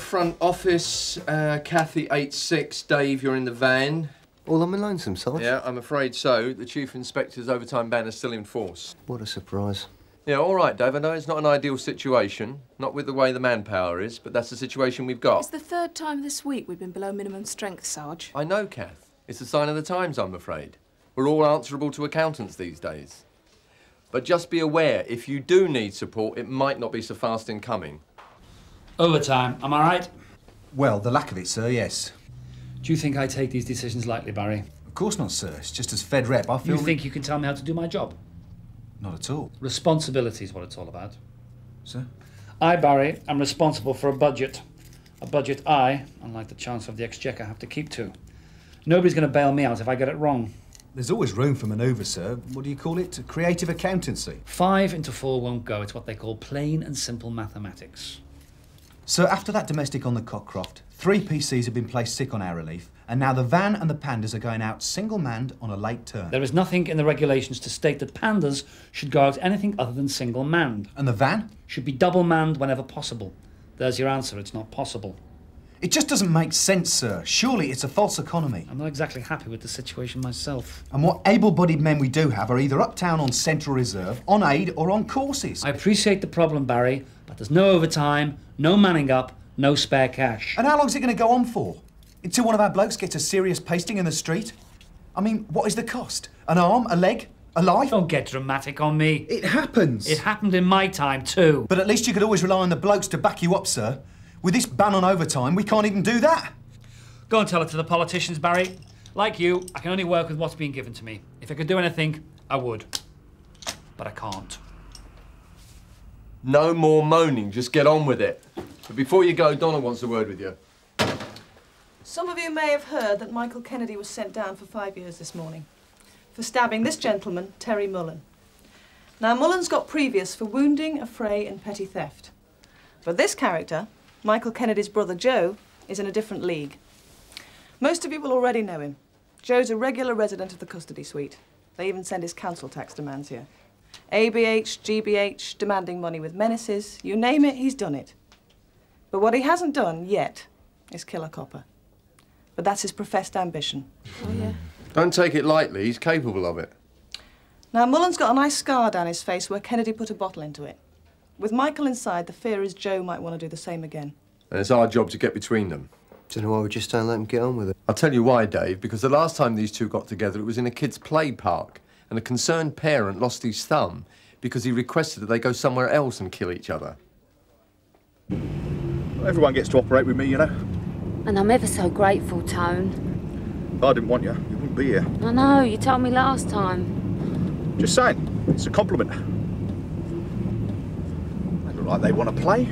front office. Uh, Kathy, 8-6. Dave, you're in the van. All on my lonesome, Sarge? Yeah, I'm afraid so. The Chief Inspector's overtime ban is still in force. What a surprise. Yeah, all right, Dave. I know it's not an ideal situation, not with the way the manpower is, but that's the situation we've got. It's the third time this week we've been below minimum strength, Sarge. I know, Kath. It's a sign of the times, I'm afraid. We're all answerable to accountants these days. But just be aware, if you do need support, it might not be so fast in coming. Overtime, am I right? Well, the lack of it, sir, yes. Do you think I take these decisions lightly, Barry? Of course not, sir. It's just as Fed rep, I feel... You think you can tell me how to do my job? Not at all. Responsibility is what it's all about. Sir? I, Barry, am responsible for a budget. A budget I, unlike the Chancellor of the Exchequer, have to keep to. Nobody's going to bail me out if I get it wrong. There's always room for manoeuvre, sir. What do you call it? Creative accountancy. Five into four won't go. It's what they call plain and simple mathematics. So after that domestic on the Cockcroft, three PCs have been placed sick on our relief, and now the van and the pandas are going out single-manned on a late turn. There is nothing in the regulations to state that pandas should go out anything other than single-manned. And the van? Should be double-manned whenever possible. There's your answer. It's not possible. It just doesn't make sense, sir. Surely it's a false economy. I'm not exactly happy with the situation myself. And what able-bodied men we do have are either uptown on Central Reserve, on aid, or on courses. I appreciate the problem, Barry, but there's no overtime, no manning up, no spare cash. And how long's it going to go on for? Until one of our blokes gets a serious pasting in the street? I mean, what is the cost? An arm? A leg? A life? Don't get dramatic on me. It happens. It happened in my time, too. But at least you could always rely on the blokes to back you up, sir. With this ban on overtime, we can't even do that. Go and tell it to the politicians, Barry. Like you, I can only work with what's being given to me. If I could do anything, I would. But I can't. No more moaning, just get on with it. But before you go, Donna wants a word with you. Some of you may have heard that Michael Kennedy was sent down for five years this morning for stabbing this gentleman, Terry Mullen. Now, Mullen's got previous for wounding, affray, and petty theft. But this character, Michael Kennedy's brother Joe, is in a different league. Most of you will already know him. Joe's a regular resident of the custody suite. They even send his council tax demands here. ABH, GBH, demanding money with menaces, you name it, he's done it. But what he hasn't done yet is kill a copper. But that's his professed ambition. Oh, yeah. Don't take it lightly, he's capable of it. Now, Mullen's got a nice scar down his face where Kennedy put a bottle into it. With Michael inside, the fear is Joe might want to do the same again. And it's our job to get between them. Don't know why we just don't let him get on with it. I'll tell you why, Dave, because the last time these two got together, it was in a kid's play park, and a concerned parent lost his thumb because he requested that they go somewhere else and kill each other. Everyone gets to operate with me, you know. And I'm ever so grateful, Tone. If I didn't want you, you wouldn't be here. I know, you told me last time. Just saying, it's a compliment. They like they want to play.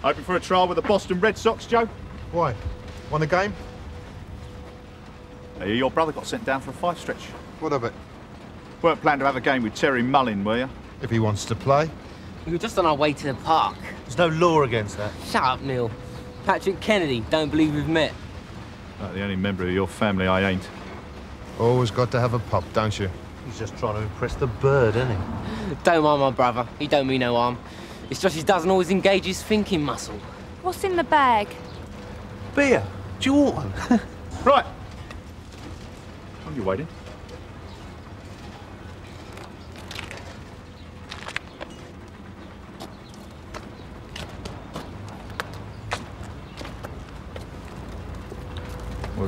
Hoping for a trial with the Boston Red Sox, Joe? Why? Won the game? Hey, your brother got sent down for a five stretch. What of it? Weren't planning to have a game with Terry Mullin, were you? If he wants to play. We were just on our way to the park. There's no law against that. Shut up, Neil. Patrick Kennedy, don't believe we've met. Like the only member of your family I ain't. Always got to have a pup, don't you? He's just trying to impress the bird, isn't he? Don't mind my brother. He don't mean no harm. It's just he doesn't always engage his thinking muscle. What's in the bag? Beer. Do you want one? Right. Are you waiting?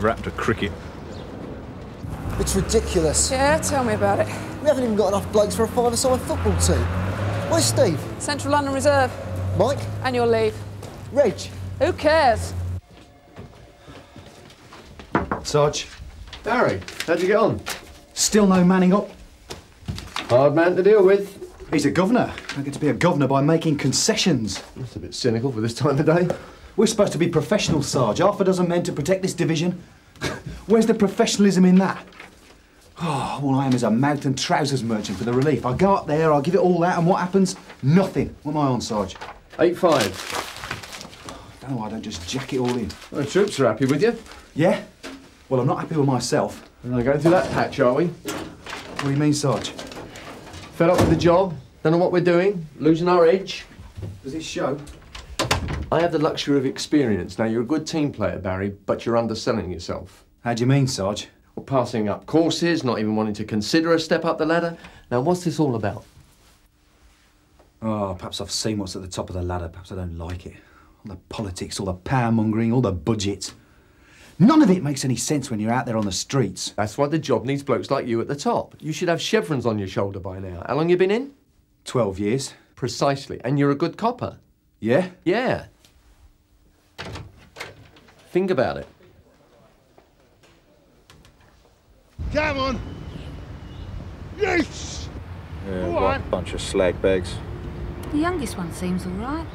We're wrapped a cricket. It's ridiculous. Yeah, tell me about it. We haven't even got enough blokes for a five-a-side football team. Where's Steve? Central London Reserve. Mike? Annual leave. Reg? Who cares? Sarge? Barry, how'd you get on? Still no manning up? Hard man to deal with. He's a governor. I get to be a governor by making concessions. That's a bit cynical for this time of day. We're supposed to be professional, Sarge. Half a dozen men to protect this division. Where's the professionalism in that? Oh, all I am is a mouth and trousers merchant for the relief. I go up there, I give it all out, and what happens? Nothing. What am I on, Sarge? 8-5. don't know why I don't just jack it all in. The troops are happy with you. Yeah? Well, I'm not happy with myself. We're going through that patch, are we? What do you mean, Sarge? Fed up with the job? Don't know what we're doing? Losing our edge? Does it show? I have the luxury of experience. Now, you're a good team player, Barry, but you're underselling yourself. How do you mean, Sarge? Well, passing up courses, not even wanting to consider a step up the ladder. Now, what's this all about? Oh, perhaps I've seen what's at the top of the ladder. Perhaps I don't like it. All the politics, all the power mongering, all the budget. None of it makes any sense when you're out there on the streets. That's why the job needs blokes like you at the top. You should have chevrons on your shoulder by now. How long you been in? Twelve years. Precisely. And you're a good copper. Yeah? Yeah. Think about it. Come on! Yes! Yeah, Go what on. a bunch of slag bags. The youngest one seems all right.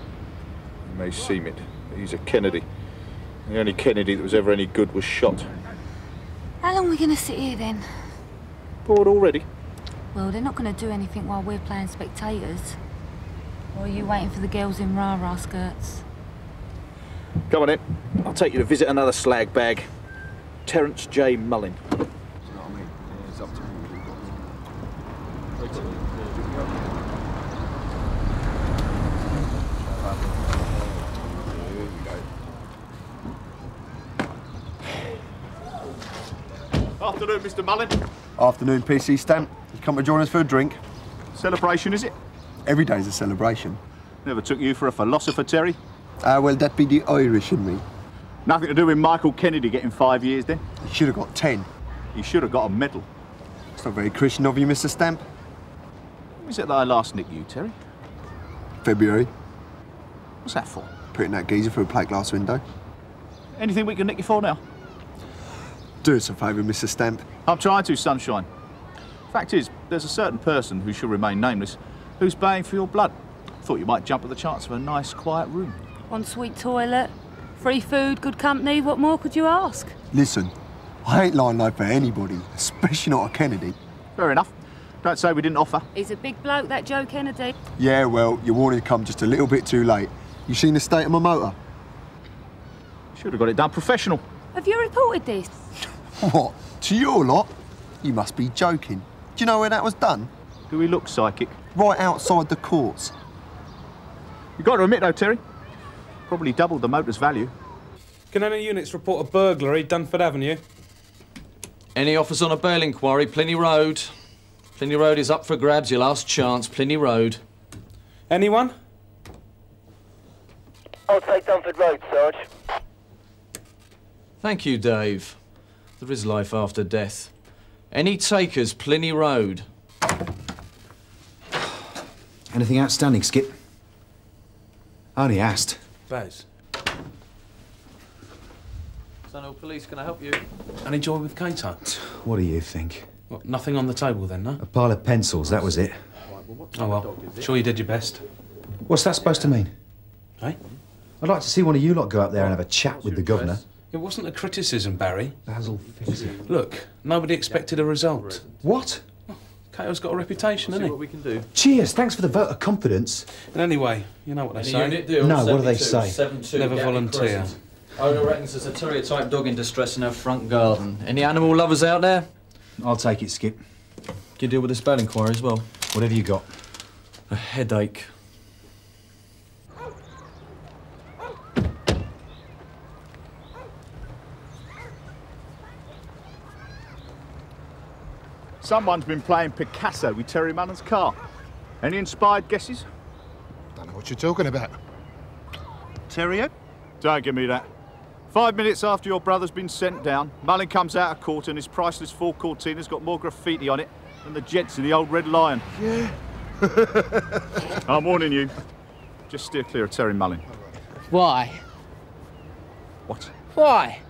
You may seem it, but he's a Kennedy. The only Kennedy that was ever any good was shot. How long are we going to sit here then? Bored already? Well, they're not going to do anything while we're playing spectators. Or are you waiting for the girls in rah-rah skirts? Come on in. I'll take you to visit another slag bag. Terence J. Mullin. Afternoon, Mr. Mullin. Afternoon, PC Stamp. You come to join us for a drink? Celebration, is it? Every day's a celebration. Never took you for a philosopher, Terry. Ah, well, that'd be the Irish in me. Nothing to do with Michael Kennedy getting five years, then? He should have got ten. He should have got a medal. It's not very Christian of you, Mr. Stamp. When was it that I last nicked you, Terry? February. What's that for? Putting that geezer through a plate glass window. Anything we can nick you for now? Do us a favour, Mr. Stamp. I'm trying to, Sunshine. Fact is, there's a certain person who shall remain nameless who's baying for your blood. Thought you might jump at the chance of a nice, quiet room. Ensuite toilet, free food, good company. What more could you ask? Listen, I ain't lying low for anybody, especially not a Kennedy. Fair enough. Don't say we didn't offer. He's a big bloke, that Joe Kennedy. Yeah, well, your warning to come just a little bit too late. You seen the state of my motor? Should have got it done professional. Have you reported this? What? To your lot? You must be joking. Do you know where that was done? Do we look psychic? Right outside the courts. You've got to admit, though, Terry, probably doubled the motor's value. Can any units report a burglary, Dunford Avenue? Any offers on a bail inquiry, Pliny Road? Pliny Road is up for grabs, your last chance, Pliny Road. Anyone? I'll take Dunford Road, Sarge. Thank you, Dave. There is life after death. Any takers, Pliny Road? Anything outstanding, Skip? I only asked. Baz. Sunhill Police, can I help you? Any joy with Cato? What do you think? What, nothing on the table then, no? A pile of pencils, that was it. Oh well, sure you did your best. What's that supposed to mean? Hey? I'd like to see one of you lot go up there and have a chat with the governor. It wasn't a criticism, Barry. Basil Fizzy. Look, nobody expected a result. What? Cato's got a reputation, hasn't he? what we can do. Cheers, thanks for the vote of confidence. And anyway, you know what they Any say. unit deal, No, what do they 72, say? 72, Never volunteer. Owner reckons there's a terrier type dog in distress in her front garden. Any animal lovers out there? I'll take it, Skip. Can you deal with this bail inquiry as well? Whatever you got. A headache. Someone's been playing Picasso with Terry Mullen's car. Any inspired guesses? Don't know what you're talking about. Terrio? Don't give me that. Five minutes after your brother's been sent down, Mullin comes out of court and his priceless Ford Cortina's got more graffiti on it than the jets in the old Red Lion. Yeah. I'm warning you. Just steer clear of Terry Mullin. Why? What? Why?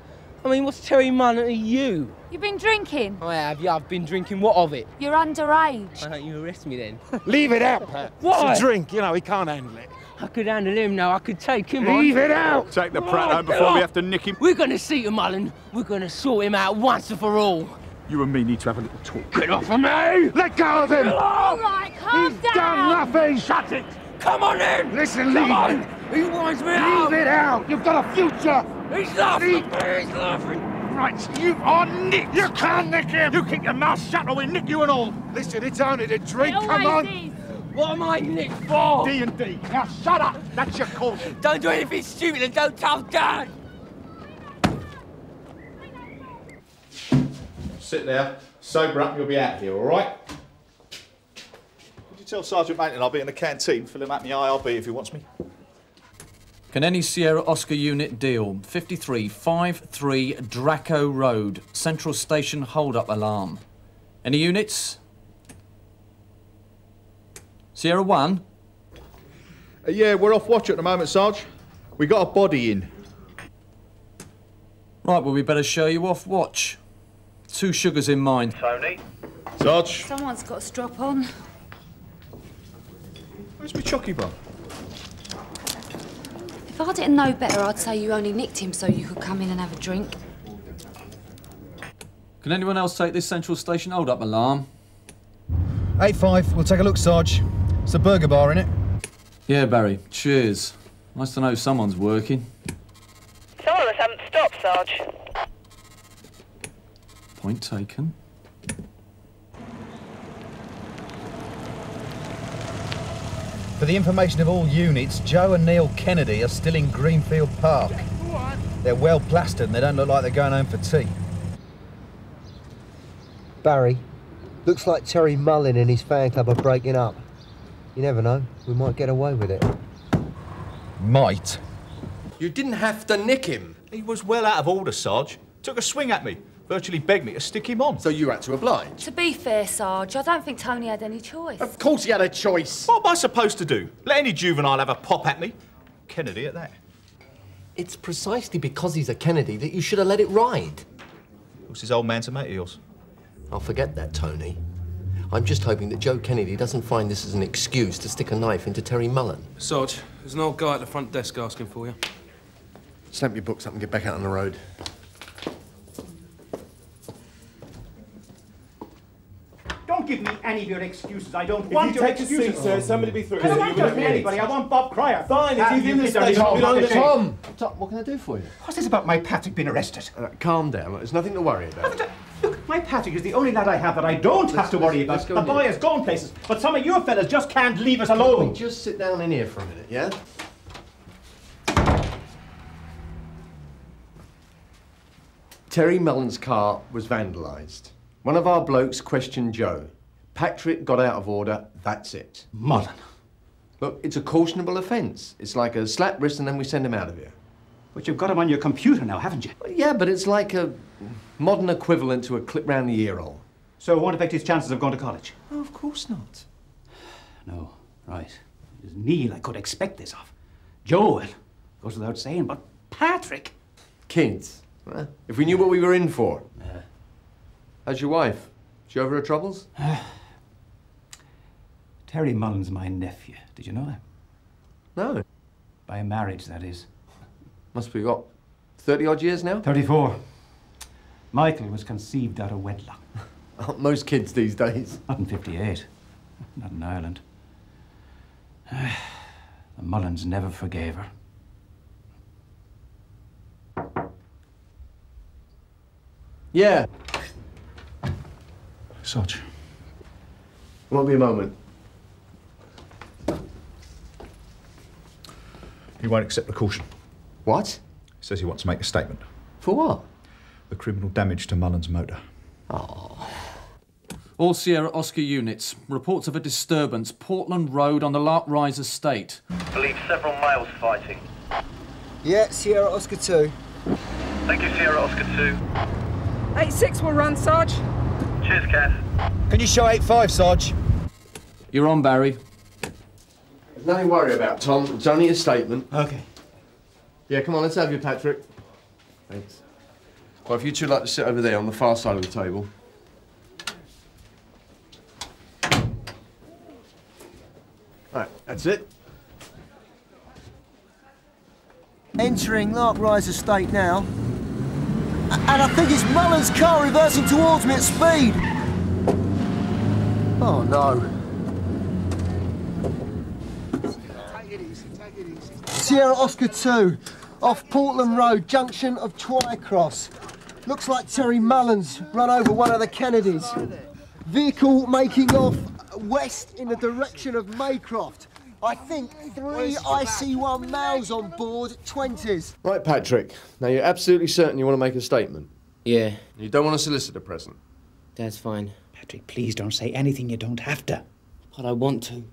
I mean, what's Terry Mullen to you? You've been drinking. I have, yeah, I've been drinking. What of it? You're underage. Why don't you arrest me then? Leave it out, Pat. What? It's a drink, you know, he can't handle it. I could handle him now. I could take him on. Leave it out! Take the prat home before we have to nick him. We're gonna see him, Mullen. We're gonna sort him out once and for all. You and me need to have a little talk. Get off of me! Let go of him! All right, calm He's down. done nothing! Shut it! Come on in! Listen, Come leave on! it! He winds me Leave out! it out! You've got a future! He's laughing! He's laughing! right, you are Nick. You can't nick him. You keep your mouth shut or we nick you and all. Listen, it's only the drink. It Come always on. is. What am I nicked for? D and D. Now shut up. That's your caution. Don't do anything stupid and don't tell Dad. Sit there, sober up, you'll be out of here, all right? Could you tell Sergeant Maitland I'll be in the canteen, fill him up my IRB if he wants me? Can any Sierra Oscar unit deal? 5353 Draco Road, Central Station hold-up alarm. Any units? Sierra 1? Uh, yeah, we're off watch at the moment, Sarge. We got a body in. Right, well, we better show you off watch. Two sugars in mind. Tony? Sarge? Someone's got a strop on. Where's my chocky bar? If I didn't know better, I'd say you only nicked him so you could come in and have a drink. Can anyone else take this Central Station hold-up alarm? 8-5, we'll take a look, Sarge. It's a burger bar, innit? Yeah, Barry. Cheers. Nice to know someone's working. Some of us haven't stopped, Sarge. Point taken. For the information of all units, Joe and Neil Kennedy are still in Greenfield Park. They're well plastered and they don't look like they're going home for tea. Barry, looks like Terry Mullin and his fan club are breaking up. You never know, we might get away with it. Might. You didn't have to nick him. He was well out of order, Sarge. Took a swing at me. Virtually begged me to stick him on. So you had to oblige? To be fair, Sarge, I don't think Tony had any choice. Of course he had a choice. What am I supposed to do? Let any juvenile have a pop at me? Kennedy at that. It's precisely because he's a Kennedy that you should have let it ride. Who's his old man's a mate of yours? I'll forget that, Tony. I'm just hoping that Joe Kennedy doesn't find this as an excuse to stick a knife into Terry Mullen. Sarge, there's an old guy at the front desk asking for you. Stamp your books up and get back out on the road. Don't give me any of your excuses. I don't If want you your take a excuses. seat, sir, somebody be through. I don't want just anybody. I want Bob Cryer. Fine, if Have he's in you the kids are station, wrong, we'll not the Tom! Tom, what can I do for you? What's this about my Patrick being arrested? Uh, calm down. There's nothing to worry about. Look, my Patrick is the only lad I have that I don't have to worry about. The boy has gone places, but some of you fellas just can't leave us Can alone. we just sit down in here for a minute, yeah? Terry Mullen's car was vandalised. One of our blokes questioned Joe. Patrick got out of order, that's it. Modern. Look, it's a cautionable offence. It's like a slap wrist and then we send him out of here. But you've got him on your computer now, haven't you? Yeah, but it's like a modern equivalent to a clip round the ear hole. So it won't affect his chances of going to college? Oh, of course not. No, right. It is Neil I could expect this of. Joel goes without saying, but Patrick. Kids. huh? If we knew what we were in for. How's your wife? She over her troubles? Terry Mullen's my nephew. Did you know that? No. By marriage, that is. Must be what? 30 odd years now? 34. Michael was conceived out of wedlock. Most kids these days? Not in 58. Not in Ireland. The Mullins never forgave her. Yeah. Sarge. Won't be a moment. He won't accept the caution. What? He says he wants to make a statement. For what? The criminal damage to Mullen's motor. All Sierra Oscar units. Reports of a disturbance. Portland Road on the Lark Rise estate. Believe several males fighting. Yeah, Sierra Oscar 2. Thank you, Sierra Oscar 2. 8-6 will run, Sarge. Cheers, Kath. Can you show 8-5, Sarge? You're on, Barry. There's nothing to worry about, Tom. It's only a statement. Okay. Yeah, come on, let's have you, Patrick. Thanks. Well, if you two like to sit over there on the far side of the table. All right, that's it. Entering Lark Rise Estate now. And I think it's Mullen's car reversing towards me at speed. Oh no. Sierra Oscar 2, off Portland Road, junction of Twycross. Looks like Terry Mullins run over one of the Kennedys. Vehicle making off west in the direction of Maycroft. I think three IC1 males on board, 20s. Right, Patrick. Now you're absolutely certain you want to make a statement. Yeah. You don't want to solicit a present. That's fine. Patrick, please don't say anything you don't have to. But I want to.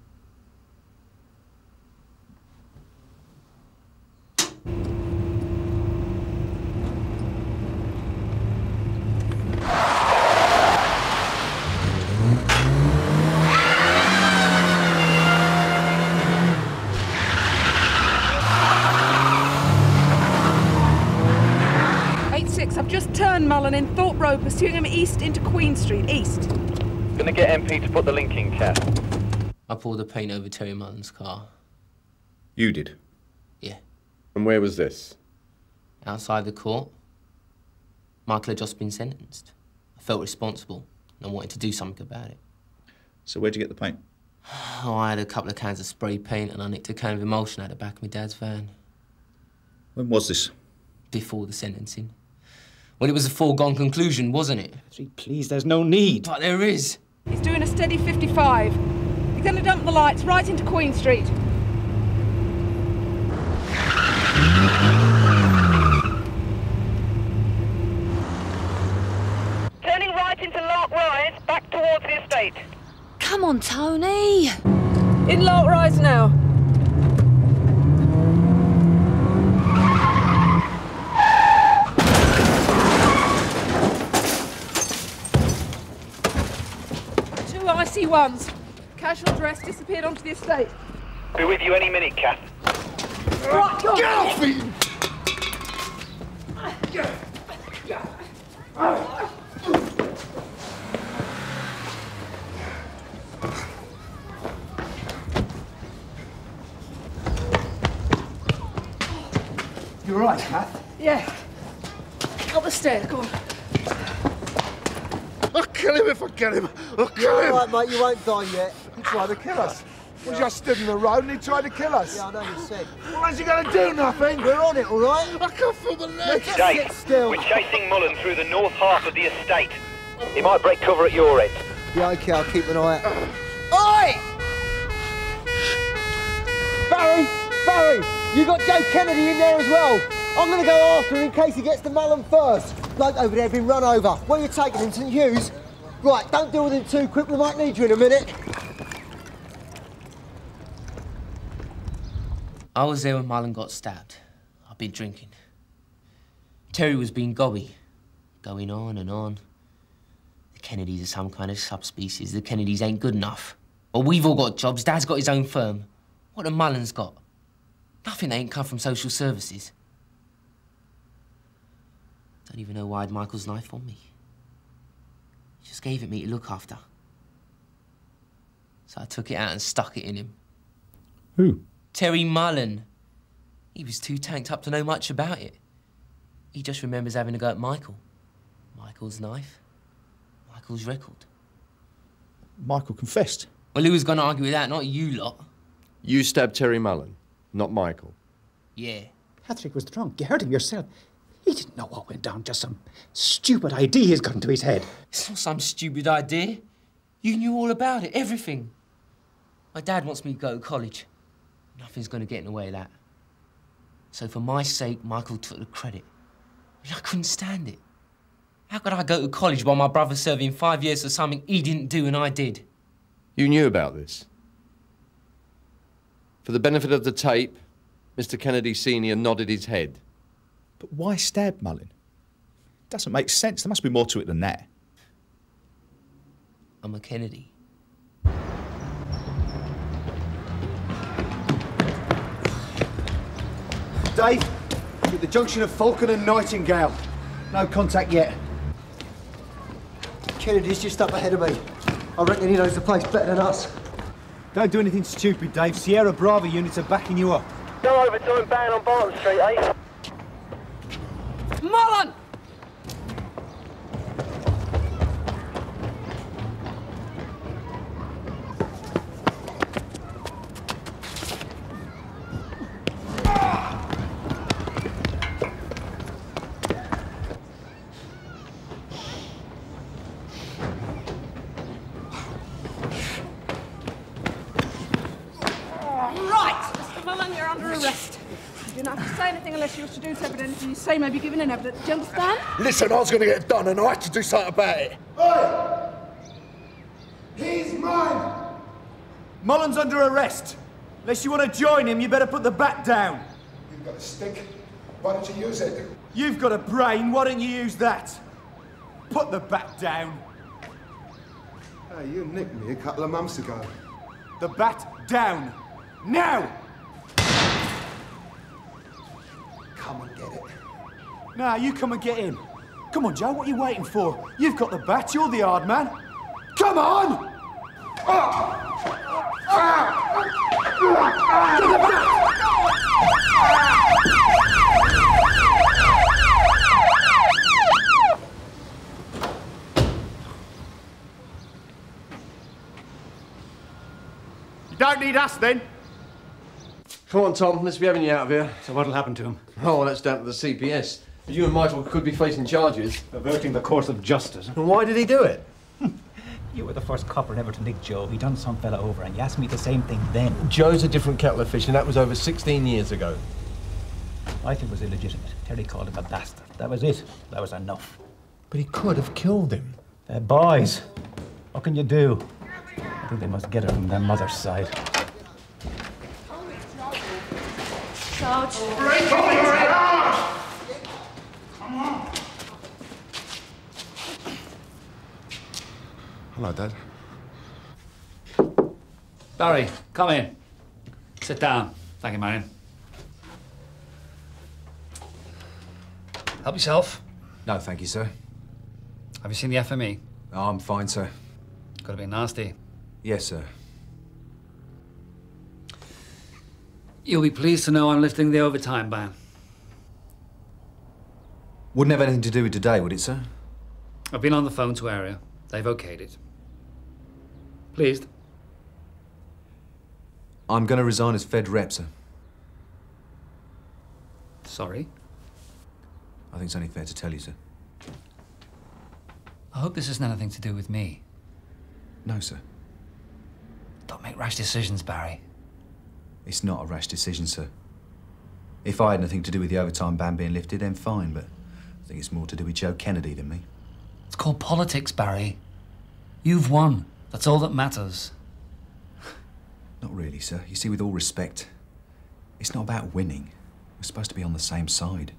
Eight six. I've just turned Mullen in Thorpe Road, pursuing into Queen Street. East. Gonna get MP to put the link in, Kath. I poured the paint over Terry Mullen's car. You did? Yeah. And where was this? Outside the court. Michael had just been sentenced. I felt responsible and I wanted to do something about it. So where'd you get the paint? Oh, I had a couple of cans of spray paint and I nicked a can of emulsion out of the back of my dad's van. When was this? Before the sentencing. Well, it was a foregone conclusion, wasn't it? Patrick, please, there's no need. But there is. He's doing a steady 55. He's going to dump the lights right into Queen Street. Turning right into Lark Rise, back towards the estate. Come on, Tony. In Lark Rise now. Two IC1s. Casual dress disappeared onto the estate. Be with you any minute, Kath. Right, go Get on. off me! You all right, Kath? Yeah. Up the stairs, go on. I'll kill him if I get him. I'll kill You're him. all right, mate, you won't die yet. He tried to kill us. We just stood in the road and he tried to kill us. Yeah, I know you said. What's he going to do? Nothing. We're on it, all right? I can't feel my legs. Just Dave, sit still. we're chasing Mullen through the north half of the estate. He might break cover at your end. Yeah, okay, I'll keep an eye out. Oi! Barry! Barry! You got Joe Kennedy in there as well. I'm going to go after him in case he gets to Mullen first. Bloke over there been run over. Where are you taking him, St Hughes? Right, don't deal with him too quick. We might need you in a minute. I was there when Mullen got stabbed. I'd been drinking. Terry was being gobby, going on and on. The Kennedys are some kind of subspecies. The Kennedys ain't good enough. Well, we've all got jobs. Dad's got his own firm. What have Mullins got? Nothing that ain't come from social services. Don't even know why I had Michael's knife on me. He just gave it me to look after. So I took it out and stuck it in him. Who? Terry Mullen. He was too tanked up to know much about it. He just remembers having a go at Michael. Michael's knife. Michael's record. Michael confessed. Well, who was going to argue with that? Not you lot. You stabbed Terry Mullen, not Michael. Yeah. Patrick was drunk. You heard him yourself. He didn't know what went down. Just some stupid idea he's got into his head. It's not some stupid idea. You knew all about it, everything. My dad wants me to go to college. Nothing's going to get in the way of that. So for my sake, Michael took the credit. I couldn't stand it. How could I go to college while my brother's serving five years for something he didn't do and I did? You knew about this. For the benefit of the tape, Mr. Kennedy Sr. nodded his head. But why stab Mullin? Doesn't make sense. There must be more to it than that. I'm a Kennedy. Dave, at the junction of Falcon and Nightingale. No contact yet. Kennedy's just up ahead of me. I reckon he knows the place better than us. Don't do anything stupid, Dave. Sierra Bravo units are backing you up. No overtime ban on Barton Street, eh? Mullen! Say anything unless you wish to do so, but anything you say may be given in evidence. Do you understand? Listen, I was going to get it done and I had to do something about it. Oi! He's mine! Mullen's under arrest. Unless you want to join him, you better put the bat down. You've got a stick. Why don't you use it? You've got a brain, why don't you use that? Put the bat down. Hey, you nicked me a couple of months ago. The bat down. Now! Come and get it. Now, you come and get him. Come on, Joe, what are you waiting for? You've got the bat, you're the hard man. Come on! You don't need us then. Come on, Tom, let's be having you out of here. So what'll happen to him? Oh, that's down to the CPS. You and Michael could be facing charges. Averting the course of justice. And why did he do it? You were the first copper ever to nick Joe. He done some fella over, and you asked me the same thing then. Joe's a different kettle of fish, and that was over 16 years ago. I think it was illegitimate. Terry called him a bastard. That was it. That was enough. But he could have killed him. They're boys. What can you do? I think they must get it from their mother's side. Sarge. Hello, Dad. Barry, come in. Sit down. Thank you, Marion. Help yourself. No, thank you, sir. Have you seen the FME? Oh, I'm fine, sir. Could have been nasty. Yes, sir. You'll be pleased to know I'm lifting the overtime ban. Wouldn't have anything to do with today, would it, sir? I've been on the phone to area. They've okayed it. Pleased? I'm going to resign as Fed rep, sir. Sorry. I think it's only fair to tell you, sir. I hope this hasn't anything to do with me. No, sir. Don't make rash decisions, Barry. It's not a rash decision, sir. If I had anything to do with the overtime ban being lifted, then fine, but I think it's more to do with Joe Kennedy than me. It's called politics, Barry. You've won. That's all that matters. Not really, sir. You see, with all respect, it's not about winning. We're supposed to be on the same side.